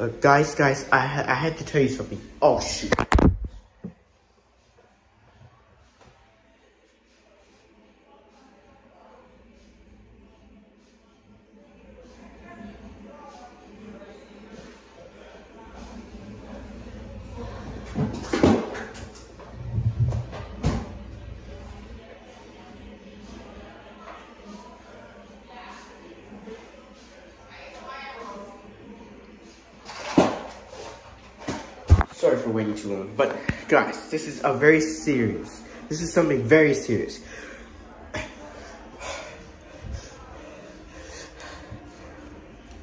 Uh, guys, guys, I, ha I had to tell you something. Oh, shoot. Sorry for waiting too long, but guys, this is a very serious. This is something very serious.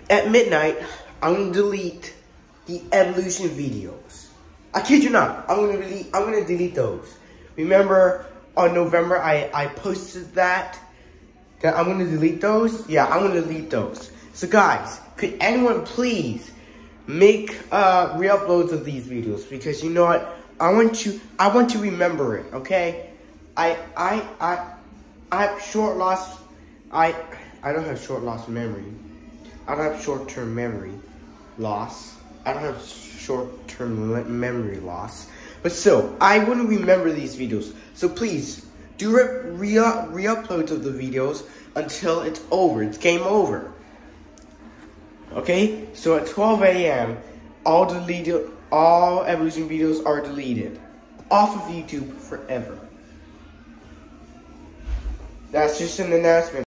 At midnight, I'm gonna delete the evolution videos. I kid you not, I'm gonna delete. I'm gonna delete those. Remember on November, I I posted that that I'm gonna delete those. Yeah, I'm gonna delete those. So guys, could anyone please make uh re-uploads of these videos because you know what? I want to I want to remember it, okay? I I I I have short loss I I don't have short loss memory. I don't have short-term memory loss. I don't have short-term memory loss. But still, I want to remember these videos. So please, do re-uploads re of the videos until it's over. It's game over. Okay, so at 12 a.m., all deleted, all evolution videos are deleted off of YouTube forever. That's just an announcement.